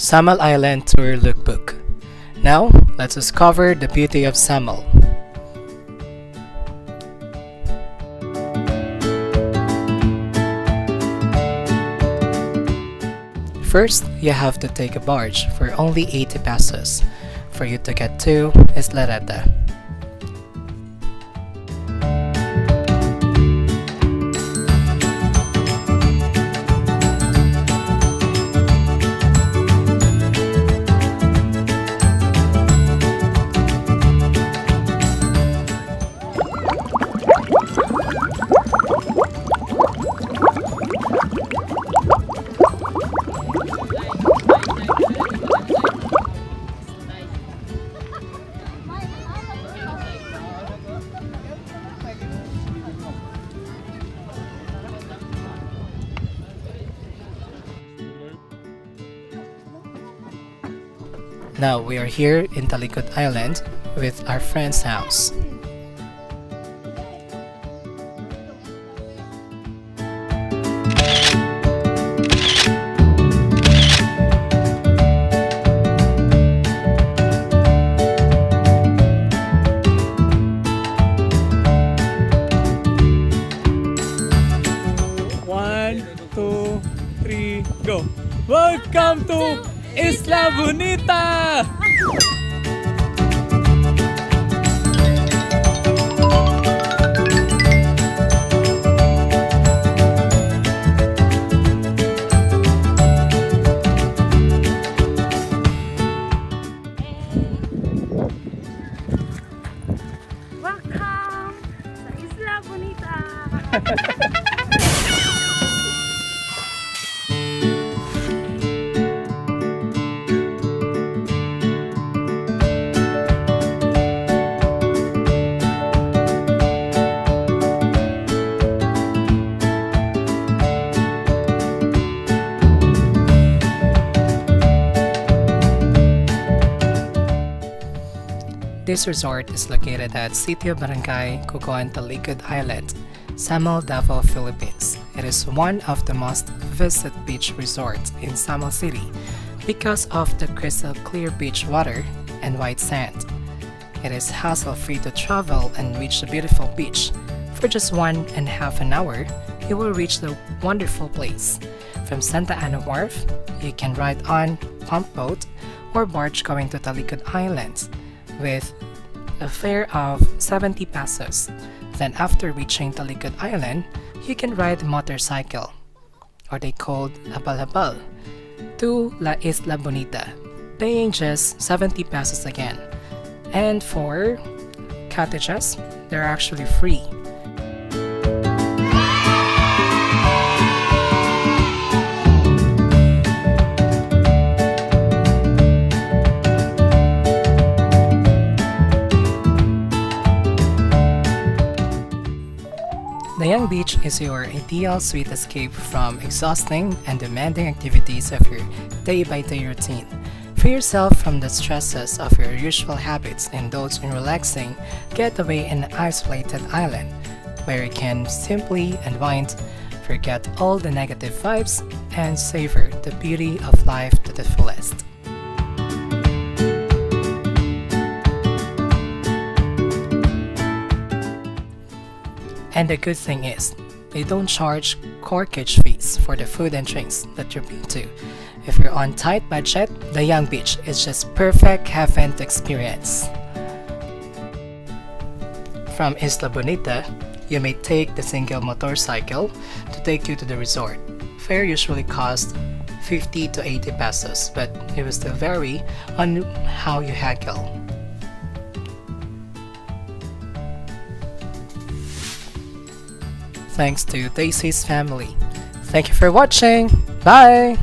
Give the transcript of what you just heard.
Samal Island Tour Lookbook. Now, let's discover the beauty of Samal. First, you have to take a barge for only 80 pesos. For you to get to Islareta. Now we are here in Talikud Island with our friend's house. One, two, three, go! Welcome to Isla Bonita! Welcome sa Isla Bonita! This resort is located at Sitio Barangay, Cucoan, Talikud Island, Samal, Davao, Philippines. It is one of the most visited beach resorts in Samal City because of the crystal clear beach water and white sand. It is hassle-free to travel and reach the beautiful beach. For just one and a half an hour, you will reach the wonderful place. From Santa Ana Wharf, you can ride on pump boat or barge going to Talikud Island with a fare of 70 pesos. Then after reaching Talikud Island, you can ride motorcycle, or they called habal-habal, to La Isla Bonita, paying just 70 pesos again. And for cottages, they're actually free. Dayang Beach is your ideal sweet escape from exhausting and demanding activities of your day by day routine. Free yourself from the stresses of your usual habits and indulge in relaxing getaway in an isolated island where you can simply unwind, forget all the negative vibes, and savor the beauty of life to the fullest. And the good thing is, they don't charge corkage fees for the food and drinks that you're been to. If you're on tight budget, Dayang Beach is just perfect heaven to experience. From Isla Bonita, you may take the single motorcycle to take you to the resort. Fare usually costs 50 to 80 pesos, but it will still vary on how you haggle. Thanks to Daisy's family. Thank you for watching. Bye!